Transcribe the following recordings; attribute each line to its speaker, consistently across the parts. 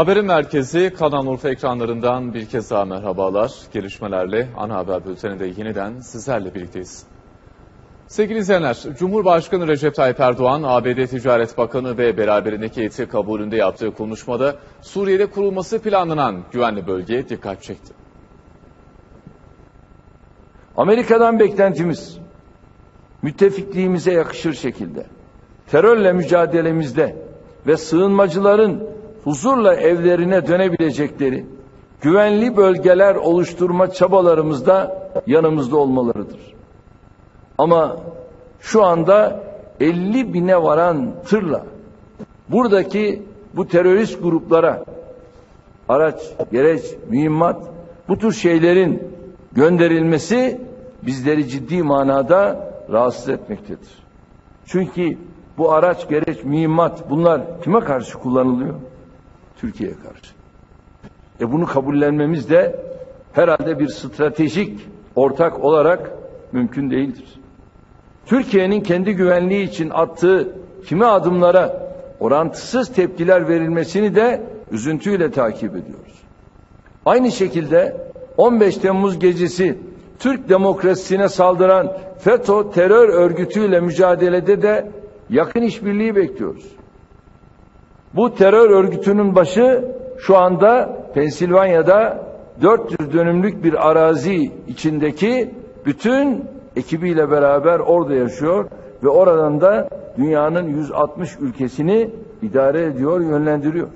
Speaker 1: Haberin merkezi Kanal Urfa ekranlarından bir kez daha merhabalar. Gelişmelerle ana haber bülteninde yeniden sizlerle birlikteyiz. Sevgili izleyenler, Cumhurbaşkanı Recep Tayyip Erdoğan, ABD Ticaret Bakanı ve beraberindeki heyeti kabulünde yaptığı konuşmada Suriye'de kurulması planlanan güvenli bölgeye dikkat çekti.
Speaker 2: Amerika'dan beklentimiz müttefikliğimize yakışır şekilde terörle mücadelemizde ve sığınmacıların huzurla evlerine dönebilecekleri güvenli bölgeler oluşturma çabalarımızda yanımızda olmalarıdır. Ama şu anda 50 bine varan tırla buradaki bu terörist gruplara araç, gereç, mühimmat bu tür şeylerin gönderilmesi bizleri ciddi manada rahatsız etmektedir. Çünkü bu araç, gereç, mühimmat bunlar kime karşı kullanılıyor? Türkiye'ye karşı. E bunu kabullenmemiz de herhalde bir stratejik ortak olarak mümkün değildir. Türkiye'nin kendi güvenliği için attığı kimi adımlara orantısız tepkiler verilmesini de üzüntüyle takip ediyoruz. Aynı şekilde 15 Temmuz gecesi Türk demokrasisine saldıran FETÖ terör örgütüyle mücadelede de yakın işbirliği bekliyoruz. Bu terör örgütünün başı şu anda Pensilvanya'da 400 dönümlük bir arazi içindeki bütün ekibiyle beraber orada yaşıyor ve oradan da dünyanın 160 ülkesini idare ediyor, yönlendiriyor.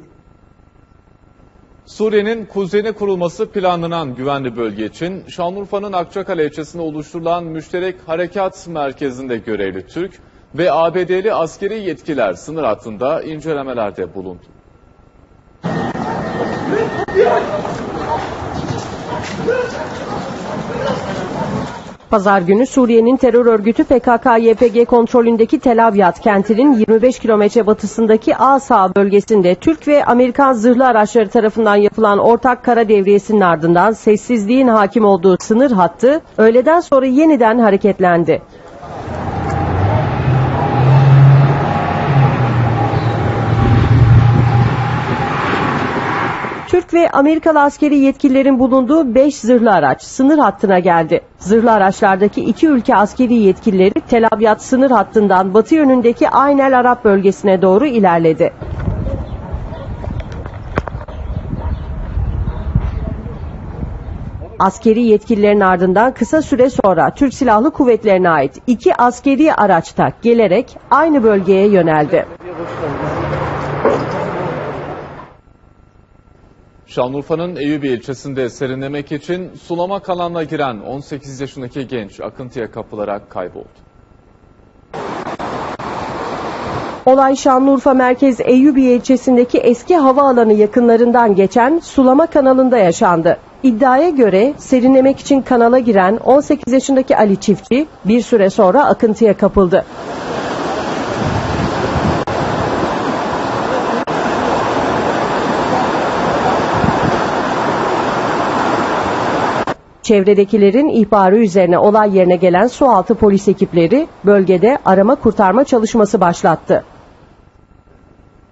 Speaker 1: Suriye'nin kuzeyine kurulması planlanan güvenli bölge için Şanlıurfa'nın Akçakale ilçesinde oluşturulan müşterek harekat merkezinde görevli Türk ve ABD'li askeri yetkiler sınır hattında incelemelerde bulundu.
Speaker 3: Pazar günü Suriye'nin terör örgütü PKK-YPG kontrolündeki Tel Abyad kentinin 25 kilometre batısındaki Asa bölgesinde Türk ve Amerikan zırhlı araçları tarafından yapılan ortak kara devriyesinin ardından sessizliğin hakim olduğu sınır hattı öğleden sonra yeniden hareketlendi. Türk ve Amerikalı askeri yetkililerin bulunduğu 5 zırhlı araç sınır hattına geldi. Zırhlı araçlardaki iki ülke askeri yetkilileri Tel Abyad sınır hattından batı yönündeki Aynel Arap bölgesine doğru ilerledi. Askeri yetkililerin ardından kısa süre sonra Türk Silahlı Kuvvetlerine ait iki askeri araçta gelerek aynı bölgeye yöneldi.
Speaker 1: Şanlıurfa'nın Eyüpiye ilçesinde serinlemek için sulama kanalına giren 18 yaşındaki genç akıntıya kapılarak kayboldu.
Speaker 3: Olay Şanlıurfa Merkez Eyyubiye ilçesindeki eski havaalanı yakınlarından geçen sulama kanalında yaşandı. İddiaya göre serinlemek için kanala giren 18 yaşındaki Ali Çiftçi bir süre sonra akıntıya kapıldı. Çevredekilerin ihbarı üzerine olay yerine gelen sualtı polis ekipleri bölgede arama kurtarma çalışması başlattı.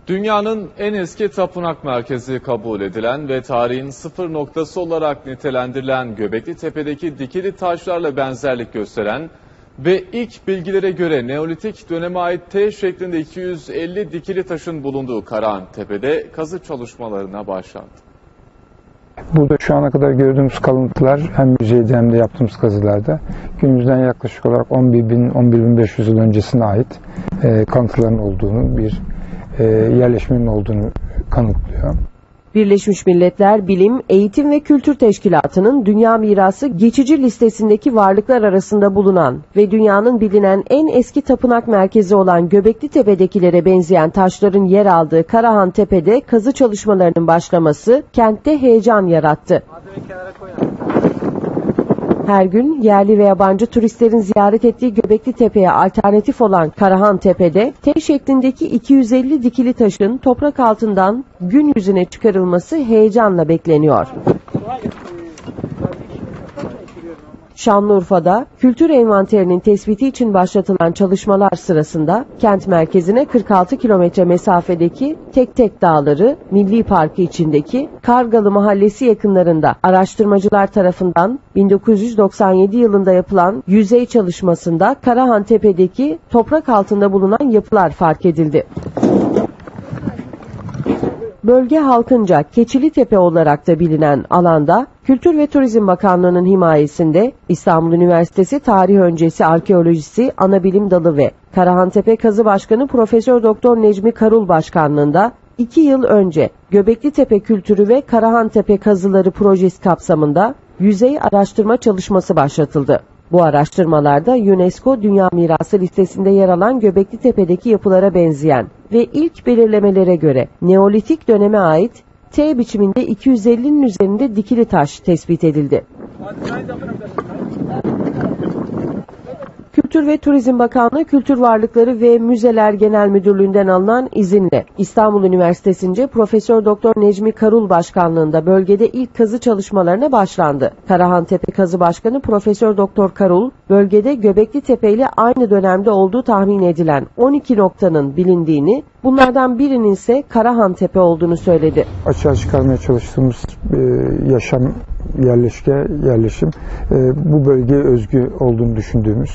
Speaker 1: Dünyanın en eski tapınak merkezi kabul edilen ve tarihin sıfır noktası olarak nitelendirilen Göbekli Tepe'deki dikili taşlarla benzerlik gösteren ve ilk bilgilere göre Neolitik döneme ait T şeklinde 250 dikili taşın bulunduğu Karahan Tepe'de kazı çalışmalarına başlandı.
Speaker 4: Burada şu ana kadar gördüğümüz kalıntılar hem müzeyde hem de yaptığımız kazılarda günümüzden yaklaşık olarak 11 bin 11.500 yıl öncesine ait e, kalıntıların olduğunu, bir e, yerleşmenin olduğunu kanıtlıyor.
Speaker 3: Birleşmiş Milletler Bilim, Eğitim ve Kültür Teşkilatı'nın Dünya Mirası geçici listesindeki varlıklar arasında bulunan ve dünyanın bilinen en eski tapınak merkezi olan Göbekli Tepe'dekilere benzeyen taşların yer aldığı Karahan Tepe'de kazı çalışmalarının başlaması kentte heyecan yarattı. Her gün yerli ve yabancı turistlerin ziyaret ettiği Göbekli Tepe'ye alternatif olan Karahan Tepe'de T şeklindeki 250 dikili taşın toprak altından gün yüzüne çıkarılması heyecanla bekleniyor. Şanlıurfa'da kültür envanterinin tespiti için başlatılan çalışmalar sırasında kent merkezine 46 kilometre mesafedeki Tek Tek Dağları Milli Parkı içindeki Kargalı Mahallesi yakınlarında araştırmacılar tarafından 1997 yılında yapılan yüzey çalışmasında Karahan Tepe'deki toprak altında bulunan yapılar fark edildi. Bölge halkınca Keçili Tepe olarak da bilinen alanda Kültür ve Turizm Bakanlığı'nın himayesinde İstanbul Üniversitesi Tarih Öncesi Arkeolojisi Anabilim Dalı ve Karahantepe Kazı Başkanı Profesör Doktor Necmi Karul Başkanlığında 2 yıl önce Göbekli Tepe Kültürü ve Karahantepe Kazıları projesi kapsamında yüzey araştırma çalışması başlatıldı. Bu araştırmalarda UNESCO Dünya Mirası listesinde yer alan Göbekli Tepe'deki yapılara benzeyen ve ilk belirlemelere göre Neolitik döneme ait T biçiminde 250'nin üzerinde dikili taş tespit edildi. Kültür ve Turizm Bakanlığı Kültür Varlıkları ve Müzeler Genel Müdürlüğü'nden alınan izinle İstanbul Üniversitesi'nce Profesör Doktor Necmi Karul Başkanlığında bölgede ilk kazı çalışmalarına başlandı. Karahan Tepe Kazı Başkanı Profesör Doktor Karul, bölgede Göbekli Tepe ile aynı dönemde olduğu tahmin edilen 12 noktanın bilindiğini, bunlardan birinin ise Karahan Tepe olduğunu söyledi.
Speaker 4: Açığa çıkarmaya çalıştığımız e, yaşam yerleşke yerleşim e, bu bölgeye özgü olduğunu düşündüğümüz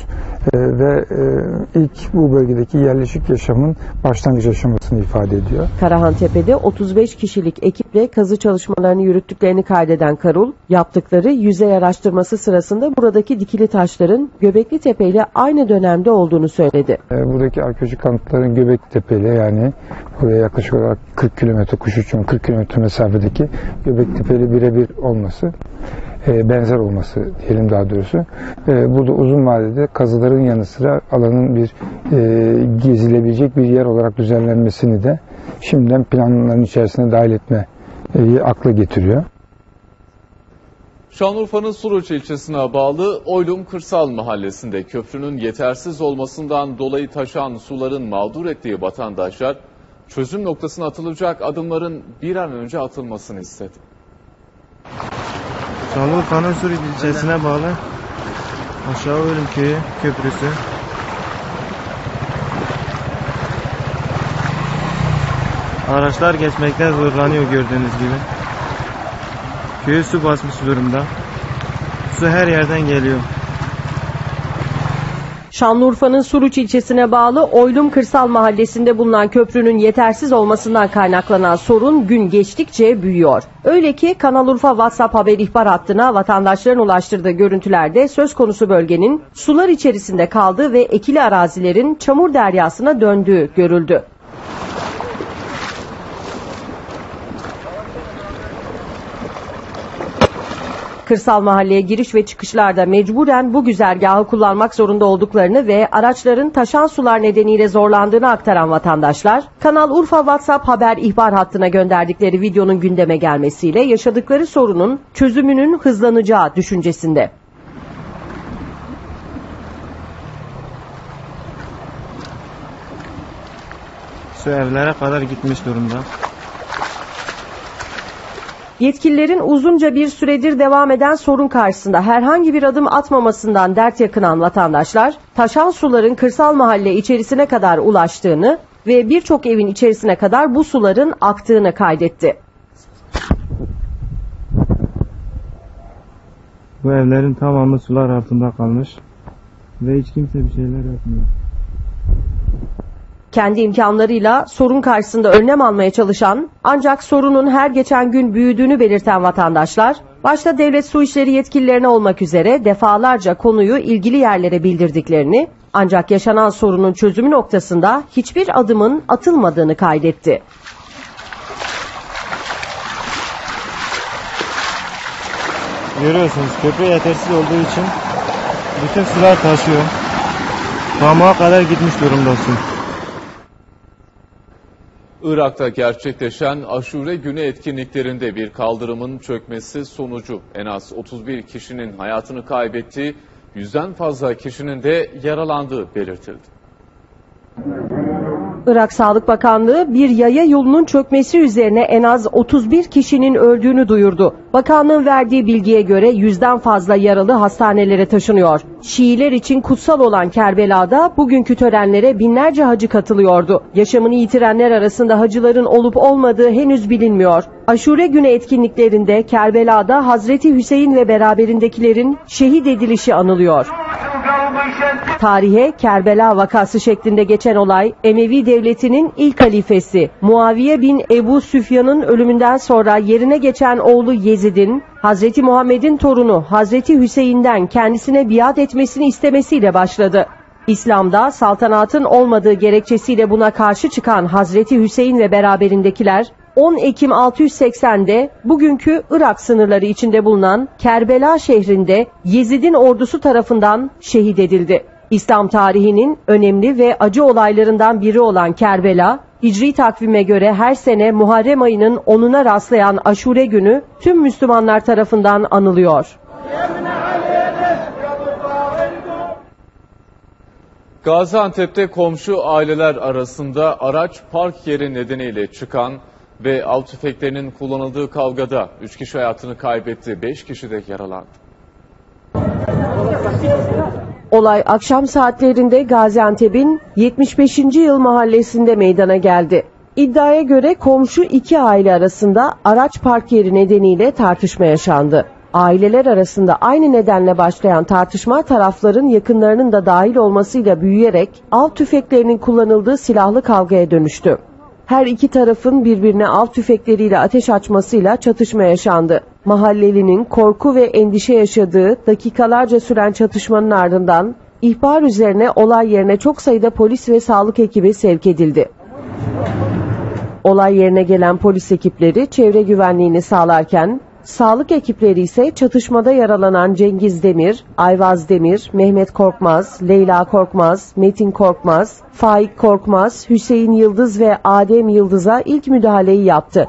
Speaker 4: e, ve e, ilk bu bölgedeki yerleşik yaşamın başlangıç aşamasını ifade ediyor.
Speaker 3: Karahan Tepe'de 35 kişilik ekiple kazı çalışmalarını yürüttüklerini kaydeden Karul, yaptıkları yüzey araştırması sırasında buradaki dikili taşların Göbekli Tepe ile aynı dönemde olduğunu söyledi.
Speaker 4: E, buradaki arkeolojik kanıtların Göbekli Tepe ile yani buraya yaklaşık olarak 40 kilometre kuş uçumu 40 kilometre mesafedeki Göbekli Tepe ile birebir olması benzer olması diyelim daha doğrusu. E, burada uzun vadede kazıların yanı sıra alanın bir e, gezilebilecek bir yer olarak düzenlenmesini de şimdiden planların içerisine dahil etme e, akla getiriyor.
Speaker 1: Şanlıurfa'nın Suruç ilçesine bağlı Oylum Kırsal Mahallesi'nde köprünün yetersiz olmasından dolayı taşan suların mağdur ettiği vatandaşlar çözüm noktasına atılacak adımların bir an önce atılmasını istedi.
Speaker 5: Şanlıurfa'nın Suriye ilçesine bağlı Aşağı Ölüm Köyü köprüsü. Araçlar geçmekte zorlanıyor gördüğünüz gibi. Köyü su basmış durumda. Su her yerden geliyor.
Speaker 3: Şanlıurfa'nın Suruç ilçesine bağlı Oylum Kırsal Mahallesi'nde bulunan köprünün yetersiz olmasından kaynaklanan sorun gün geçtikçe büyüyor. Öyle ki Kanal Urfa WhatsApp haber ihbar hattına vatandaşların ulaştırdığı görüntülerde söz konusu bölgenin sular içerisinde kaldığı ve ekili arazilerin çamur deryasına döndüğü görüldü. Kırsal mahalleye giriş ve çıkışlarda mecburen bu güzergahı kullanmak zorunda olduklarını ve araçların taşan sular nedeniyle zorlandığını aktaran vatandaşlar, Kanal Urfa WhatsApp haber ihbar hattına gönderdikleri videonun gündeme gelmesiyle yaşadıkları sorunun çözümünün hızlanacağı düşüncesinde.
Speaker 5: Su evlere kadar gitmiş durumda.
Speaker 3: Yetkililerin uzunca bir süredir devam eden sorun karşısında herhangi bir adım atmamasından dert yakınan vatandaşlar, taşan suların kırsal mahalle içerisine kadar ulaştığını ve birçok evin içerisine kadar bu suların aktığını kaydetti.
Speaker 5: Bu evlerin tamamı sular altında kalmış. Ve hiç kimse bir şeyler yapmıyor.
Speaker 3: Kendi imkanlarıyla sorun karşısında önlem almaya çalışan ancak sorunun her geçen gün büyüdüğünü belirten vatandaşlar, başta devlet su işleri yetkililerine olmak üzere defalarca konuyu ilgili yerlere bildirdiklerini ancak yaşanan sorunun çözümü noktasında hiçbir adımın atılmadığını kaydetti.
Speaker 5: Görüyorsunuz köprü yetersiz olduğu için bütün sular taşıyor. Pamuğa kadar gitmiş durumda su.
Speaker 1: Irak'ta gerçekleşen aşure günü etkinliklerinde bir kaldırımın çökmesi sonucu en az 31 kişinin hayatını kaybettiği, yüzden fazla kişinin de yaralandığı belirtildi.
Speaker 3: Irak Sağlık Bakanlığı bir yaya yolunun çökmesi üzerine en az 31 kişinin öldüğünü duyurdu. Bakanlığın verdiği bilgiye göre yüzden fazla yaralı hastanelere taşınıyor. Şiiler için kutsal olan Kerbela'da bugünkü törenlere binlerce hacı katılıyordu. Yaşamını yitirenler arasında hacıların olup olmadığı henüz bilinmiyor. Aşure günü etkinliklerinde Kerbela'da Hazreti Hüseyin ve beraberindekilerin şehit edilişi anılıyor. Tarihe Kerbela vakası şeklinde geçen olay Emevi devletinin ilk halifesi Muaviye bin Ebu Süfyan'ın ölümünden sonra yerine geçen oğlu Yezid'in Hazreti Muhammed'in torunu Hazreti Hüseyin'den kendisine biat etmesini istemesiyle başladı. İslam'da saltanatın olmadığı gerekçesiyle buna karşı çıkan Hazreti Hüseyin ve beraberindekiler 10 Ekim 680'de bugünkü Irak sınırları içinde bulunan Kerbela şehrinde Yezid'in ordusu tarafından şehit edildi. İslam tarihinin önemli ve acı olaylarından biri olan Kerbela, Hicri takvime göre her sene Muharrem ayının 10'una rastlayan Aşure günü tüm Müslümanlar tarafından anılıyor.
Speaker 1: Gaziantep'te komşu aileler arasında araç park yeri nedeniyle çıkan ve av tüfeklerinin kullanıldığı kavgada 3 kişi hayatını kaybetti, 5 kişi de yaralandı.
Speaker 3: Olay akşam saatlerinde Gaziantep'in 75. yıl mahallesinde meydana geldi. İddiaya göre komşu iki aile arasında araç park yeri nedeniyle tartışma yaşandı. Aileler arasında aynı nedenle başlayan tartışma tarafların yakınlarının da dahil olmasıyla büyüyerek av tüfeklerinin kullanıldığı silahlı kavgaya dönüştü. Her iki tarafın birbirine av tüfekleriyle ateş açmasıyla çatışma yaşandı. Mahallelinin korku ve endişe yaşadığı dakikalarca süren çatışmanın ardından ihbar üzerine olay yerine çok sayıda polis ve sağlık ekibi sevk edildi. Olay yerine gelen polis ekipleri çevre güvenliğini sağlarken Sağlık ekipleri ise çatışmada yaralanan Cengiz Demir, Ayvaz Demir, Mehmet Korkmaz, Leyla Korkmaz, Metin Korkmaz, Faik Korkmaz, Hüseyin Yıldız ve Adem Yıldız'a ilk müdahaleyi yaptı.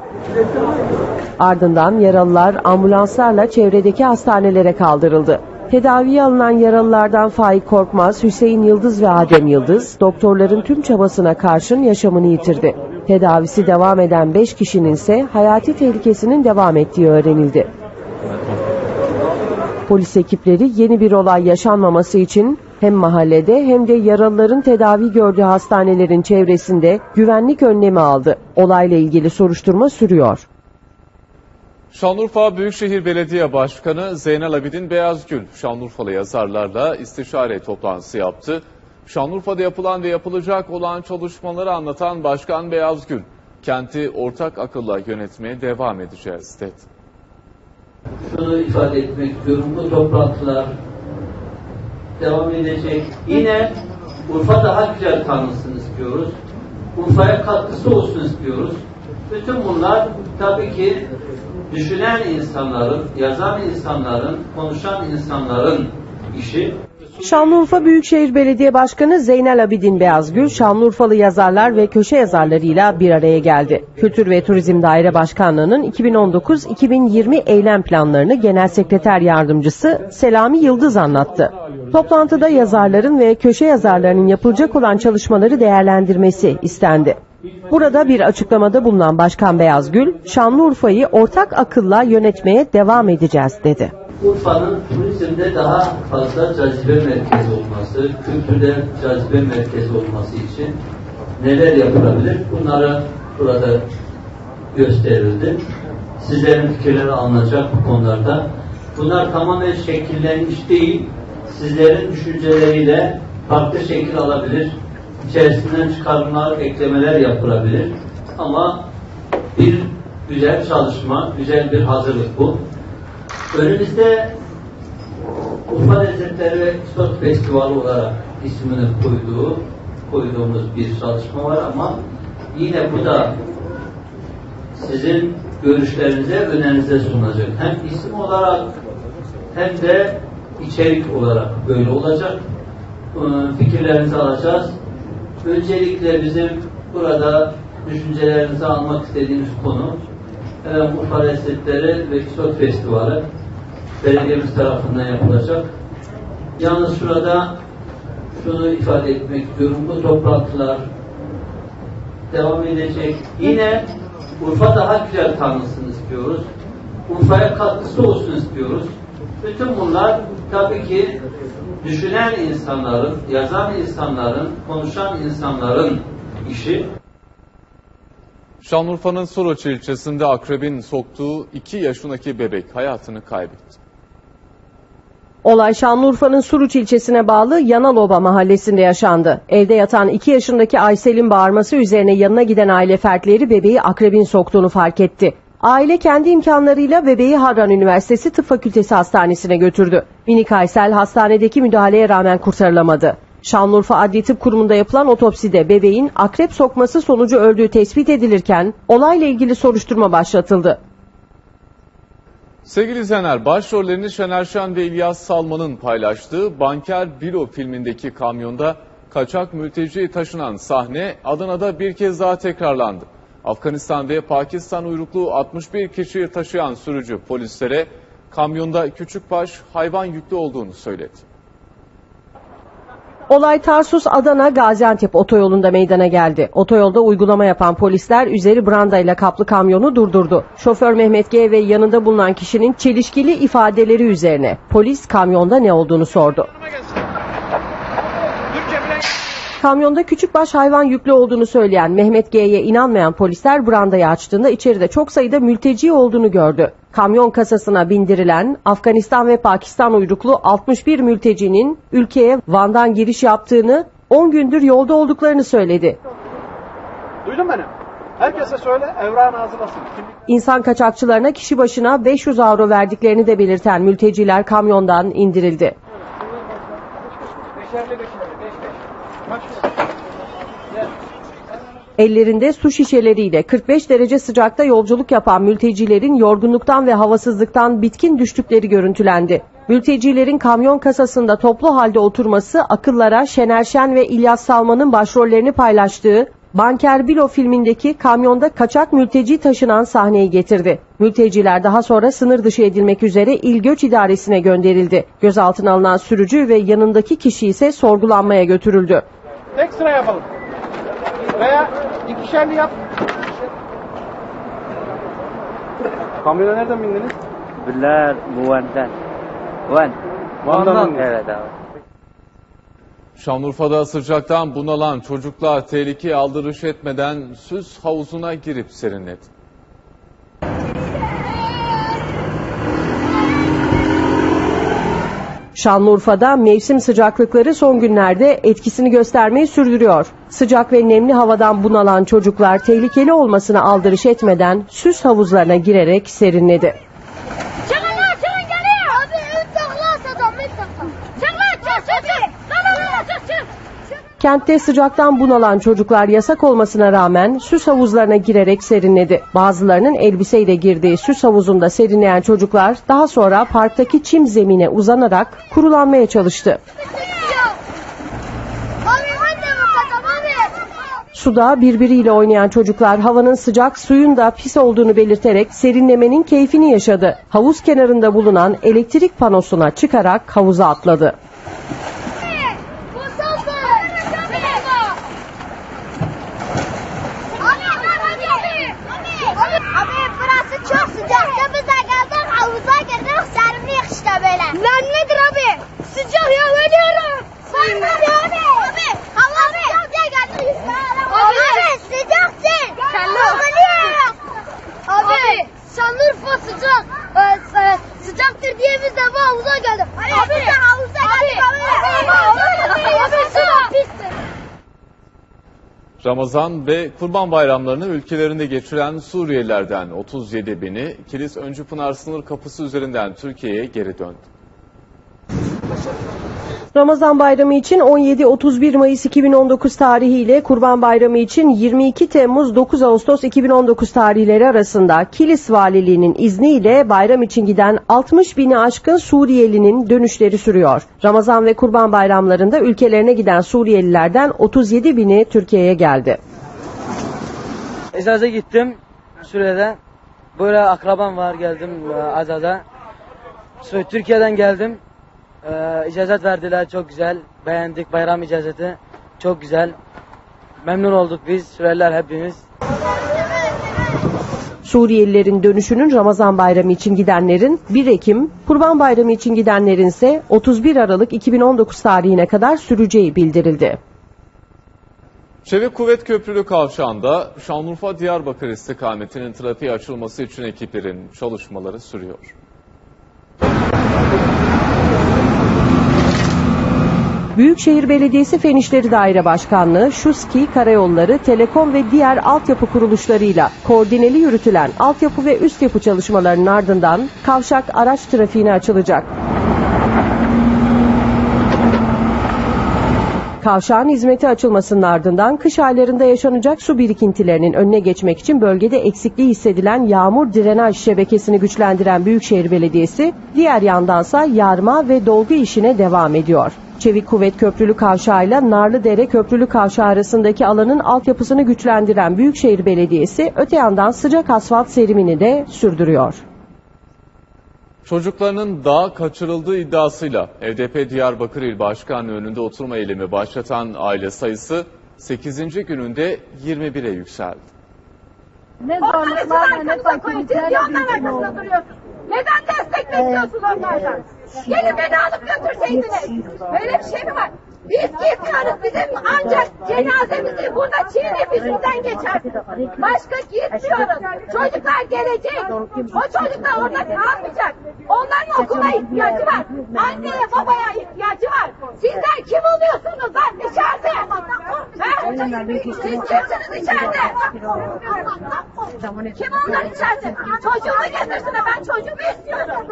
Speaker 3: Ardından yaralılar ambulanslarla çevredeki hastanelere kaldırıldı. Tedaviye alınan yaralılardan Faik Korkmaz, Hüseyin Yıldız ve Adem Yıldız, doktorların tüm çabasına karşın yaşamını yitirdi. Tedavisi devam eden 5 kişinin ise hayati tehlikesinin devam ettiği öğrenildi. Polis ekipleri yeni bir olay yaşanmaması için hem mahallede hem de yaralıların tedavi gördüğü hastanelerin çevresinde güvenlik önlemi aldı. Olayla ilgili soruşturma sürüyor.
Speaker 1: Şanlıurfa Büyükşehir Belediye Başkanı Zeynel Abidin Beyazgül, Şanlıurfalı yazarlarla istişare toplantısı yaptı. Şanlıurfa'da yapılan ve yapılacak olan çalışmaları anlatan Başkan Beyazgül, kenti ortak akılla yönetmeye devam edeceğiz dedi.
Speaker 6: Şunu ifade etmek istiyorum, bu toplantılar devam edecek. Yine Urfa daha güzel tanınsın istiyoruz. Urfa'ya katkısı olsun istiyoruz. Bütün bunlar tabii ki düşünen insanların, yazan insanların, konuşan insanların işi.
Speaker 3: Şanlıurfa Büyükşehir Belediye Başkanı Zeynel Abidin Beyazgül, Şanlıurfalı yazarlar ve köşe yazarlarıyla bir araya geldi. Kültür ve Turizm Daire Başkanlığı'nın 2019-2020 eylem planlarını Genel Sekreter Yardımcısı Selami Yıldız anlattı. Toplantıda yazarların ve köşe yazarlarının yapılacak olan çalışmaları değerlendirmesi istendi. Burada bir açıklamada bulunan Başkan Beyazgül, Şanlıurfa'yı ortak akılla yönetmeye devam edeceğiz dedi.
Speaker 6: Urfa'nın turizmde daha fazla cazibe merkezi olması, kültürde cazibe merkezi olması için neler yapılabilir? Bunları burada gösterildi. Sizlerin fikirleri alınacak bu konularda. Bunlar tamamen şekillenmiş değil, sizlerin düşünceleriyle farklı şekil alabilir. İçerisinden çıkarımlar, eklemeler yapılabilir. Ama bir güzel çalışma, güzel bir hazırlık bu. Önümüzde Urfa Lezzetleri ve Stot Festivali olarak ismini koyduğu, koyduğumuz bir çalışma var ama yine bu da sizin görüşlerinize, önerinize sunulacak. Hem isim olarak hem de içerik olarak böyle olacak. Ee, Fikirlerinizi alacağız. Öncelikle bizim burada düşüncelerinizi almak istediğimiz konu efendim, Urfa Lezzetleri ve Kisot Festivali belediyemiz tarafından yapılacak. Yalnız şurada şunu ifade etmek istiyorum. Bu toplantılar devam edecek. Yine Urfa daha güzel tanınsın istiyoruz. Urfa'ya katkısı olsun istiyoruz. Bütün bunlar tabii ki düşünen insanların, yazan insanların, konuşan insanların işi.
Speaker 1: Şanlıurfa'nın Suruç ilçesinde akrebin soktuğu 2 yaşındaki bebek hayatını kaybetti.
Speaker 3: Olay Şanlıurfa'nın Suruç ilçesine bağlı Yanaloba mahallesinde yaşandı. Evde yatan 2 yaşındaki Aysel'in bağırması üzerine yanına giden aile fertleri bebeği akrebin soktuğunu fark etti. Aile kendi imkanlarıyla bebeği Harran Üniversitesi Tıp Fakültesi Hastanesi'ne götürdü. Minik Aysel hastanedeki müdahaleye rağmen kurtarılamadı. Şanlıurfa Adli Tıp Kurumu'nda yapılan otopside bebeğin akrep sokması sonucu öldüğü tespit edilirken olayla ilgili soruşturma başlatıldı.
Speaker 1: Sevgili izleyenler, başrollerini Şener Şen ve İlyas Salman'ın paylaştığı Banker Bilo filmindeki kamyonda kaçak mülteci taşınan sahne Adana'da bir kez daha tekrarlandı. Afganistan ve Pakistan uyruklu 61 kişiyi taşıyan sürücü polislere kamyonda küçükbaş hayvan yüklü olduğunu söyledi.
Speaker 3: Olay Tarsus Adana Gaziantep otoyolunda meydana geldi. Otoyolda uygulama yapan polisler üzeri brandayla kaplı kamyonu durdurdu. Şoför Mehmet G ve yanında bulunan kişinin çelişkili ifadeleri üzerine polis kamyonda ne olduğunu sordu. Kamyonda küçükbaş hayvan yüklü olduğunu söyleyen Mehmet G'ye inanmayan polisler brandayı açtığında içeride çok sayıda mülteci olduğunu gördü. Kamyon kasasına bindirilen Afganistan ve Pakistan uyruklu 61 mültecinin ülkeye Van'dan giriş yaptığını, 10 gündür yolda olduklarını söyledi.
Speaker 7: Duydun beni? Herkese söyle evrağını hazırlasın.
Speaker 3: İnsan kaçakçılarına kişi başına 500 avro verdiklerini de belirten mülteciler kamyondan indirildi.
Speaker 7: beşerli beşerli
Speaker 3: Ellerinde su şişeleriyle 45 derece sıcakta yolculuk yapan mültecilerin yorgunluktan ve havasızlıktan bitkin düştükleri görüntülendi. Mültecilerin kamyon kasasında toplu halde oturması akıllara Şener Şen ve İlyas Salman'ın başrollerini paylaştığı Banker Bilo filmindeki kamyonda kaçak mülteci taşınan sahneyi getirdi. Mülteciler daha sonra sınır dışı edilmek üzere İl Göç İdaresi'ne gönderildi. Gözaltına alınan sürücü ve yanındaki kişi ise sorgulanmaya götürüldü.
Speaker 7: Tek sıra yapalım. Veya ikişerli yap. Kamyona nereden bindiniz?
Speaker 8: Bunlar Muvan'dan. Van.
Speaker 7: Van'dan.
Speaker 8: Evet abi.
Speaker 1: Şanlıurfa'da sıcaktan bunalan çocuklar tehlikeye aldırış etmeden süs havuzuna girip serinledi.
Speaker 3: Şanlıurfa'da mevsim sıcaklıkları son günlerde etkisini göstermeyi sürdürüyor. Sıcak ve nemli havadan bunalan çocuklar tehlikeli olmasına aldırış etmeden süs havuzlarına girerek serinledi. Kentte sıcaktan bunalan çocuklar yasak olmasına rağmen süs havuzlarına girerek serinledi. Bazılarının elbiseyle girdiği süs havuzunda serinleyen çocuklar daha sonra parktaki çim zemine uzanarak kurulanmaya çalıştı. Suda birbiriyle oynayan çocuklar havanın sıcak, suyun da pis olduğunu belirterek serinlemenin keyfini yaşadı. Havuz kenarında bulunan elektrik panosuna çıkarak havuza atladı.
Speaker 9: Bu sabır. Abi abi abi abi. Abi abi burası çok sıcaktı. Biz de geldik havuza girdik. Serinlik işte böyle. Lan nedir abi? Sıcak ya ölüyorum. Sen abi abi. Abi hava sıcak diye geldik yüzme Abi, abi sıcak değil. Sen ne oluyor? Abi Şanlıurfa sıcak. Ee, e, sıcaktır diye biz de bu havuza geldik. Abi, biz de havuza geldik. Abi, abi, abi, abi, sıcak pistir.
Speaker 1: Ramazan ve Kurban bayramlarını ülkelerinde geçiren Suriyelilerden 37 bini Kilis Öncü Pınar sınır kapısı üzerinden Türkiye'ye geri döndü.
Speaker 3: Ramazan Bayramı için 17-31 Mayıs 2019 tarihiyle Kurban Bayramı için 22 Temmuz 9 Ağustos 2019 tarihleri arasında Kilis Valiliği'nin izniyle bayram için giden 60 bini aşkın Suriyelinin dönüşleri sürüyor. Ramazan ve Kurban bayramlarında ülkelerine giden Suriyelilerden 37 bini Türkiye'ye geldi.
Speaker 8: Ezaza gittim Suriye'de. Böyle akrabam var geldim e. Sonra Türkiye'den geldim. Ee, icazet verdiler çok güzel. Beğendik bayram icazeti. Çok güzel. Memnun olduk biz Suriyeliler hepimiz.
Speaker 3: Suriyelilerin dönüşünün Ramazan Bayramı için gidenlerin 1 Ekim, Kurban Bayramı için gidenlerin ise 31 Aralık 2019 tarihine kadar süreceği bildirildi.
Speaker 1: Çevik Kuvvet Köprülü Kavşağı'nda Şanlıurfa Diyarbakır istikametinin trafiğe açılması için ekiplerin çalışmaları sürüyor.
Speaker 3: Büyükşehir Belediyesi Fen İşleri Daire Başkanlığı, Şuski, Karayolları, Telekom ve diğer altyapı kuruluşlarıyla koordineli yürütülen altyapı ve üst yapı çalışmalarının ardından kavşak araç trafiğine açılacak. Kavşağın hizmeti açılmasının ardından kış aylarında yaşanacak su birikintilerinin önüne geçmek için bölgede eksikliği hissedilen yağmur drenaj şebekesini güçlendiren Büyükşehir Belediyesi, diğer yandansa yarma ve dolgu işine devam ediyor. Çevik Kuvvet Köprülü Kavşağı ile Narlıdere Köprülü Kavşağı arasındaki alanın altyapısını güçlendiren Büyükşehir Belediyesi öte yandan sıcak asfalt serimini de sürdürüyor.
Speaker 1: Çocuklarının dağa kaçırıldığı iddiasıyla HDP Diyarbakır İl Başkanlığı önünde oturma eylemi başlatan aile sayısı 8. gününde 21'e yükseldi.
Speaker 9: Ne zorluklarla ne fakirliklerle. Neden destek bekliyorsun onlardan? Gelin beni alıp götürseydiniz. Böyle bir şey mi var? Biz gitmiyoruz. Bizim ancak cenazemizi burada Çin yüzünden geçer. Başka gitmiyoruz. Çocuklar gelecek. O çocuklar orada kalmayacak. Onların okula ihtiyacı var. Anneye babaya ihtiyacı var. Sizler kim oluyorsunuz lan içeride? Ha? Siz kimsiniz içeride? Kim onlar içeride? Çocuğumu getirsin ben çocuğumu istiyorum.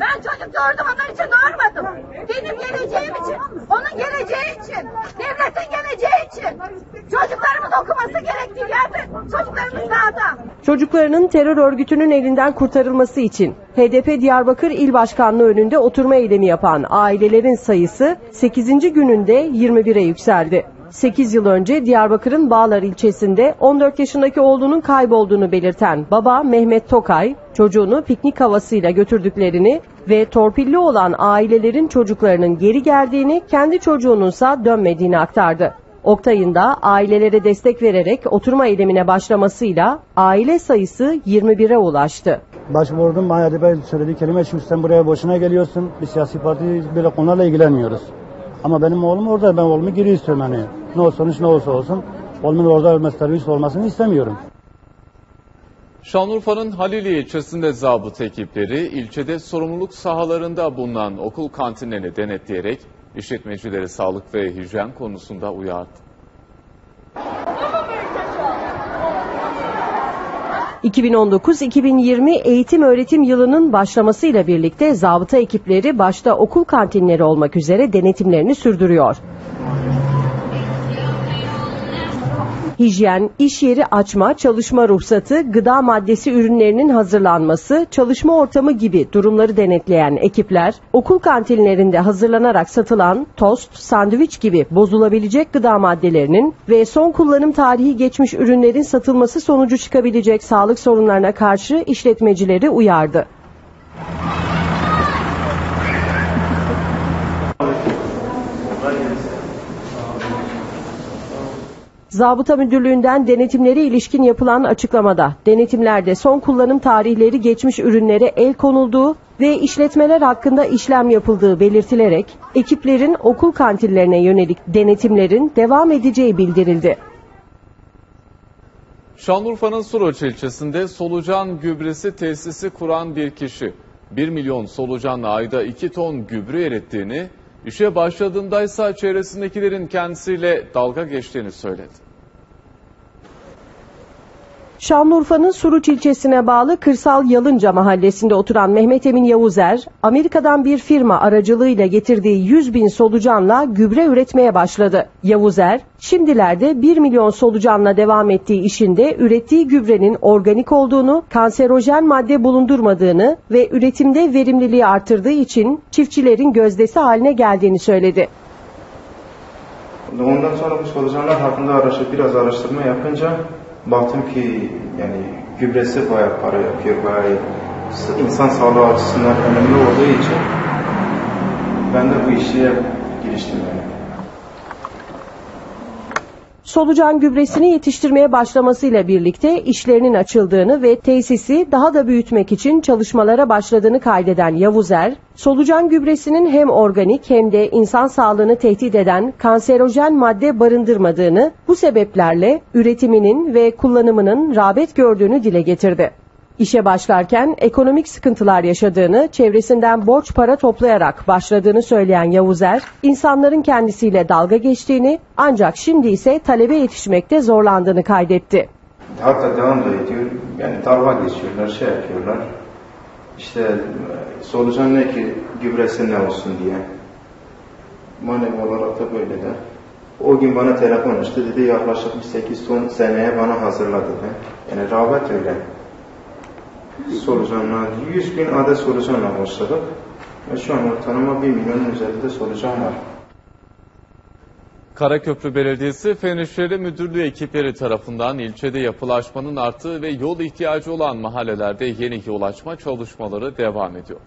Speaker 9: Ben çocuk doğurdum onlar için doğurmadım. Benim geleceğim için, onun geleceği için, devletin geleceği için. Çocuklarımız okuması gerektiği yerde çocuklarımız sağda.
Speaker 3: Çocuklarının terör örgütünün elinden kurtarılması için HDP Diyarbakır İl Başkanlığı önünde oturma eylemi yapan ailelerin sayısı 8. gününde 21'e yükseldi. 8 yıl önce Diyarbakır'ın Bağlar ilçesinde 14 yaşındaki oğlunun kaybolduğunu belirten baba Mehmet Tokay, çocuğunu piknik havasıyla götürdüklerini ve torpilli olan ailelerin çocuklarının geri geldiğini, kendi çocuğununsa dönmediğini aktardı. Oktay'ın da ailelere destek vererek oturma eylemine başlamasıyla aile sayısı 21'e ulaştı.
Speaker 10: Başvurdum bana ben söylediği kelime şu sen buraya boşuna geliyorsun. Bir siyasi parti böyle konularla ilgilenmiyoruz. Ama benim oğlum orada ben oğlumu geri istiyorum hani. Ne olsa sonuç ne olsa olsun. Oğlumun orada ölmesi terörist olmasını istemiyorum.
Speaker 1: Şanlıurfa'nın Haliliye ilçesinde zabıta ekipleri ilçede sorumluluk sahalarında bulunan okul kantinlerini denetleyerek işletmecileri sağlık ve hijyen konusunda uyardı.
Speaker 3: 2019-2020 eğitim öğretim yılının başlamasıyla birlikte zabıta ekipleri başta okul kantinleri olmak üzere denetimlerini sürdürüyor. Hijyen, iş yeri açma, çalışma ruhsatı, gıda maddesi ürünlerinin hazırlanması, çalışma ortamı gibi durumları denetleyen ekipler, okul kantinlerinde hazırlanarak satılan tost, sandviç gibi bozulabilecek gıda maddelerinin ve son kullanım tarihi geçmiş ürünlerin satılması sonucu çıkabilecek sağlık sorunlarına karşı işletmecileri uyardı. Zabıta Müdürlüğü'nden denetimlere ilişkin yapılan açıklamada denetimlerde son kullanım tarihleri geçmiş ürünlere el konulduğu ve işletmeler hakkında işlem yapıldığı belirtilerek ekiplerin okul kantinlerine yönelik denetimlerin devam edeceği bildirildi.
Speaker 1: Şanlıurfa'nın Suruç ilçesinde solucan gübresi tesisi kuran bir kişi 1 milyon solucanla ayda 2 ton gübre erittiğini, işe başladığındaysa çevresindekilerin kendisiyle dalga geçtiğini söyledi.
Speaker 3: Şanlıurfa'nın Suruç ilçesine bağlı Kırsal Yalınca mahallesinde oturan Mehmet Emin Yavuzer, Amerika'dan bir firma aracılığıyla getirdiği 100 bin solucanla gübre üretmeye başladı. Yavuzer, şimdilerde 1 milyon solucanla devam ettiği işinde ürettiği gübrenin organik olduğunu, kanserojen madde bulundurmadığını ve üretimde verimliliği artırdığı için çiftçilerin gözdesi haline geldiğini söyledi.
Speaker 11: Ondan sonra bu solucanlar hakkında araştır, biraz araştırma yapınca baktım ki yani gübresi bayağı para yapıyor, bayağı insan sağlığı açısından önemli olduğu için ben de bu işe giriştim yani.
Speaker 3: Solucan gübresini yetiştirmeye başlamasıyla birlikte işlerinin açıldığını ve tesisi daha da büyütmek için çalışmalara başladığını kaydeden Yavuzer, solucan gübresinin hem organik hem de insan sağlığını tehdit eden kanserojen madde barındırmadığını, bu sebeplerle üretiminin ve kullanımının rağbet gördüğünü dile getirdi. İşe başlarken ekonomik sıkıntılar yaşadığını, çevresinden borç para toplayarak başladığını söyleyen Yavuzer, insanların kendisiyle dalga geçtiğini ancak şimdi ise talebe yetişmekte zorlandığını kaydetti.
Speaker 11: Hatta devam da ediyor. Yani dalga geçiyorlar, şey yapıyorlar. İşte e, solucan ne ki gübresi ne olsun diye. Manevi olarak da böyle de. O gün bana telefon açtı dedi yaklaşık bir 8 ton seneye bana hazırla dedi. Yani rağbet öyle. Solucanlar 100 bin adet solucanla başladık. Ve şu an ortalama 1 milyonun üzerinde solucan var.
Speaker 1: Karaköprü Belediyesi Fen İşleri Müdürlüğü ekipleri tarafından ilçede yapılaşmanın arttığı ve yol ihtiyacı olan mahallelerde yeni yol açma çalışmaları devam ediyor.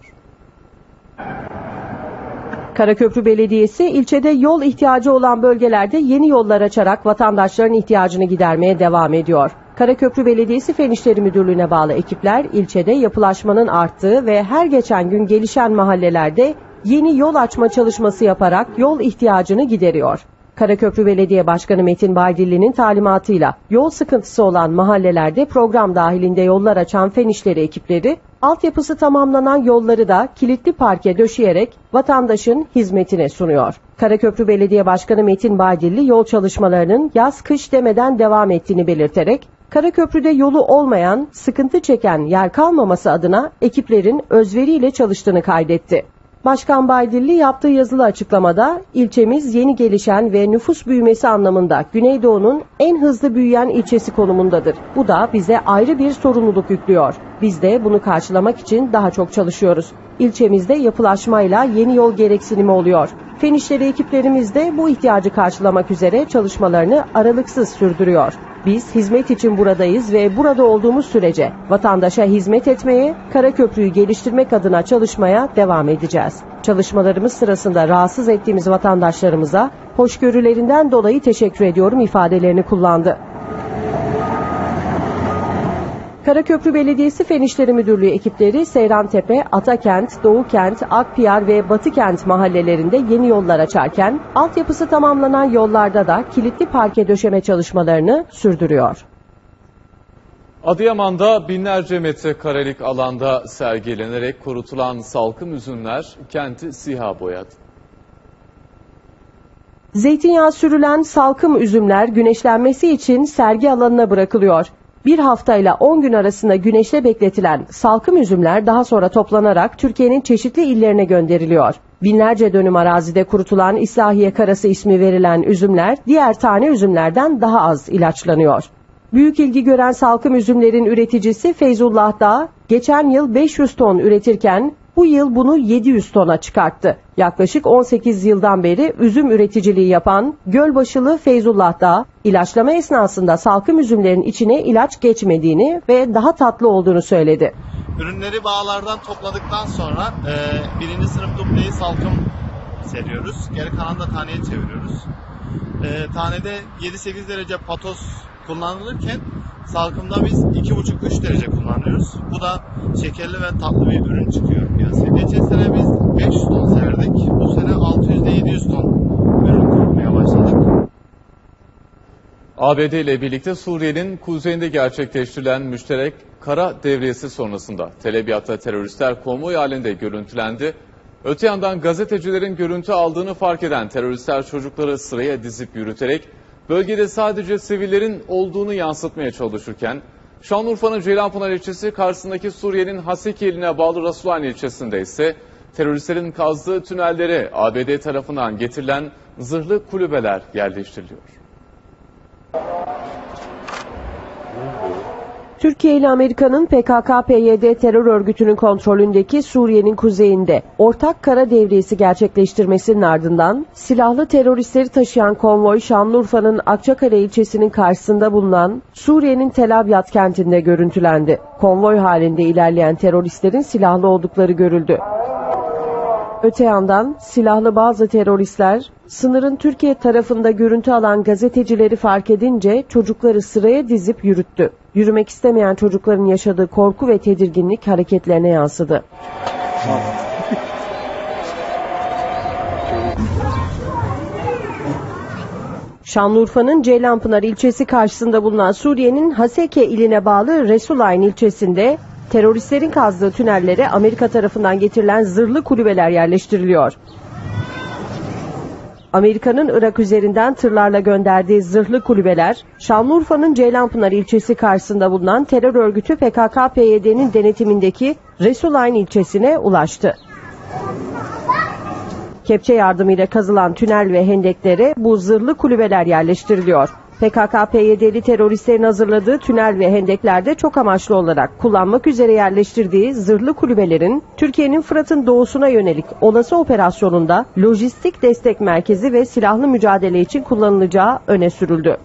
Speaker 3: Karaköprü Belediyesi ilçede yol ihtiyacı olan bölgelerde yeni yollar açarak vatandaşların ihtiyacını gidermeye devam ediyor. Karaköprü Belediyesi Fen İşleri Müdürlüğü'ne bağlı ekipler ilçede yapılaşmanın arttığı ve her geçen gün gelişen mahallelerde yeni yol açma çalışması yaparak yol ihtiyacını gideriyor. Karaköprü Belediye Başkanı Metin Baydilli'nin talimatıyla yol sıkıntısı olan mahallelerde program dahilinde yollar açan fen işleri ekipleri, altyapısı tamamlanan yolları da kilitli parke döşeyerek vatandaşın hizmetine sunuyor. Karaköprü Belediye Başkanı Metin Baydilli yol çalışmalarının yaz kış demeden devam ettiğini belirterek, Karaköprü'de yolu olmayan, sıkıntı çeken yer kalmaması adına ekiplerin özveriyle çalıştığını kaydetti. Başkan Baydilli yaptığı yazılı açıklamada ilçemiz yeni gelişen ve nüfus büyümesi anlamında Güneydoğu'nun en hızlı büyüyen ilçesi konumundadır. Bu da bize ayrı bir sorumluluk yüklüyor. Biz de bunu karşılamak için daha çok çalışıyoruz. İlçemizde yapılaşmayla yeni yol gereksinimi oluyor. Fen işleri ekiplerimiz de bu ihtiyacı karşılamak üzere çalışmalarını aralıksız sürdürüyor. Biz hizmet için buradayız ve burada olduğumuz sürece vatandaşa hizmet etmeye, Karaköprü'yü geliştirmek adına çalışmaya devam edeceğiz. Çalışmalarımız sırasında rahatsız ettiğimiz vatandaşlarımıza hoşgörülerinden dolayı teşekkür ediyorum ifadelerini kullandı. Karaköprü Belediyesi Fen İşleri Müdürlüğü ekipleri Seyrantepe, Atakent, Doğukent, Akpınar ve Batıkent mahallelerinde yeni yollar açarken altyapısı tamamlanan yollarda da kilitli parke döşeme çalışmalarını sürdürüyor.
Speaker 1: Adıyaman'da binlerce metrekarelik alanda sergilenerek kurutulan salkım üzümler kenti siha boyadı.
Speaker 3: Zeytinyağı sürülen salkım üzümler güneşlenmesi için sergi alanına bırakılıyor. Bir haftayla 10 gün arasında güneşte bekletilen salkım üzümler daha sonra toplanarak Türkiye'nin çeşitli illerine gönderiliyor. Binlerce dönüm arazide kurutulan İslahiye Karası ismi verilen üzümler diğer tane üzümlerden daha az ilaçlanıyor. Büyük ilgi gören salkım üzümlerin üreticisi Feyzullah Dağ, geçen yıl 500 ton üretirken bu yıl bunu 700 tona çıkarttı. Yaklaşık 18 yıldan beri üzüm üreticiliği yapan Gölbaşılı Feyzullah da ilaçlama esnasında salkım üzümlerin içine ilaç geçmediğini ve daha tatlı olduğunu söyledi.
Speaker 12: Ürünleri bağlardan topladıktan sonra e, birinci sınıf dubleyi salkım seriyoruz. Geri kalanı da taneye çeviriyoruz. E, tanede 7-8 derece patos kullanılırken salkımda biz 2,5-3 derece kullanıyoruz. Bu da şekerli ve tatlı bir ürün çıkıyor piyasaya. Geçen sene biz 500 ton severdik. Bu sene 600 ile 700 ton ürün kurmaya başladık.
Speaker 1: ABD ile birlikte Suriye'nin kuzeyinde gerçekleştirilen müşterek kara devriyesi sonrasında Tel Abyad'da teröristler konvoy halinde görüntülendi. Öte yandan gazetecilerin görüntü aldığını fark eden teröristler çocukları sıraya dizip yürüterek bölgede sadece sivillerin olduğunu yansıtmaya çalışırken Şanlıurfa'nın Ceylanpınar ilçesi karşısındaki Suriye'nin Haseki iline bağlı Rasulayn ilçesinde ise teröristlerin kazdığı tünellere ABD tarafından getirilen zırhlı kulübeler yerleştiriliyor.
Speaker 3: Türkiye ile Amerika'nın PKK-PYD terör örgütünün kontrolündeki Suriye'nin kuzeyinde ortak kara devriyesi gerçekleştirmesinin ardından silahlı teröristleri taşıyan konvoy Şanlıurfa'nın Akçakale ilçesinin karşısında bulunan Suriye'nin Tel Abyad kentinde görüntülendi. Konvoy halinde ilerleyen teröristlerin silahlı oldukları görüldü. Öte yandan silahlı bazı teröristler sınırın Türkiye tarafında görüntü alan gazetecileri fark edince çocukları sıraya dizip yürüttü. Yürümek istemeyen çocukların yaşadığı korku ve tedirginlik hareketlerine yansıdı. Şanlıurfa'nın Ceylanpınar ilçesi karşısında bulunan Suriye'nin Haseke iline bağlı Resulayn ilçesinde teröristlerin kazdığı tünellere Amerika tarafından getirilen zırhlı kulübeler yerleştiriliyor. Amerika'nın Irak üzerinden tırlarla gönderdiği zırhlı kulübeler, Şanlıurfa'nın Ceylanpınar ilçesi karşısında bulunan terör örgütü PKK-PYD'nin denetimindeki Resulayn ilçesine ulaştı. Kepçe yardımıyla kazılan tünel ve hendeklere bu zırhlı kulübeler yerleştiriliyor. PKK-PYD'li teröristlerin hazırladığı tünel ve hendeklerde çok amaçlı olarak kullanmak üzere yerleştirdiği zırhlı kulübelerin Türkiye'nin Fırat'ın doğusuna yönelik olası operasyonunda lojistik destek merkezi ve silahlı mücadele için kullanılacağı öne sürüldü.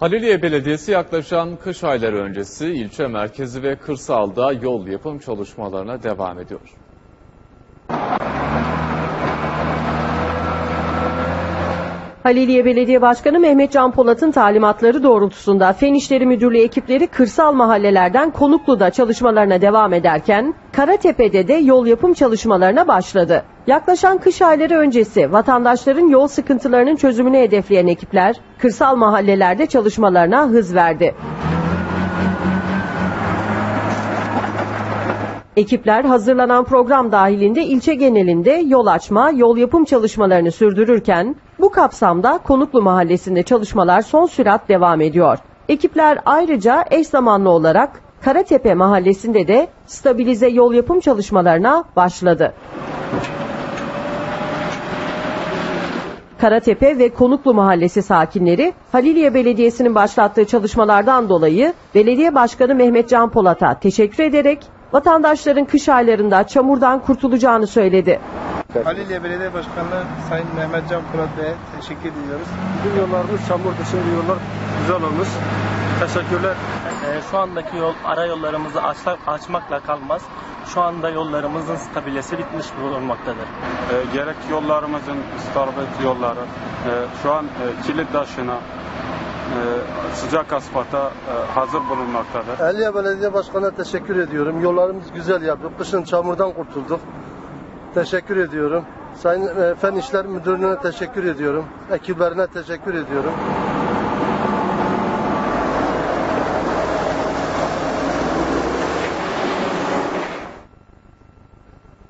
Speaker 1: Haliliye Belediyesi yaklaşan kış ayları öncesi ilçe merkezi ve kırsalda yol yapım çalışmalarına devam ediyor.
Speaker 3: Haliliye Belediye Başkanı Mehmet Can Polat'ın talimatları doğrultusunda Fen İşleri Müdürlüğü ekipleri kırsal mahallelerden Konuklu'da çalışmalarına devam ederken Karatepe'de de yol yapım çalışmalarına başladı. Yaklaşan kış ayları öncesi vatandaşların yol sıkıntılarının çözümünü hedefleyen ekipler kırsal mahallelerde çalışmalarına hız verdi. Ekipler hazırlanan program dahilinde ilçe genelinde yol açma, yol yapım çalışmalarını sürdürürken bu kapsamda Konuklu Mahallesi'nde çalışmalar son sürat devam ediyor. Ekipler ayrıca eş zamanlı olarak Karatepe Mahallesi'nde de stabilize yol yapım çalışmalarına başladı. Karatepe ve Konuklu Mahallesi sakinleri Haliliye Belediyesi'nin başlattığı çalışmalardan dolayı Belediye Başkanı Mehmet Can Polat'a teşekkür ederek vatandaşların kış aylarında çamurdan kurtulacağını söyledi.
Speaker 13: Haliliye Belediye Başkanı Sayın Mehmet Can Polat Bey'e teşekkür ediyoruz. Bizim yollarımız çamur dışı yollar güzel olmuş. Teşekkürler.
Speaker 14: Ee, şu andaki yol ara yollarımızı açmak, açmakla kalmaz. Şu anda yollarımızın stabilesi bitmiş bulunmaktadır.
Speaker 15: E, gerek yollarımızın starbet yolları e, şu an e, kilit taşına e, sıcak asfalta e, hazır bulunmaktadır.
Speaker 13: Haliliye Belediye Başkanı'na teşekkür ediyorum. Yollarımız güzel yaptık. Kışın çamurdan kurtulduk. Teşekkür ediyorum. Sayın e, Fen İşler Müdürlüğü'ne teşekkür ediyorum. Ekiplerine teşekkür ediyorum.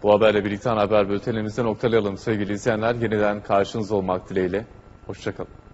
Speaker 1: Bu haberle birlikte haber bültenimizi noktalayalım sevgili izleyenler. Yeniden karşınızda olmak dileğiyle. Hoşçakalın.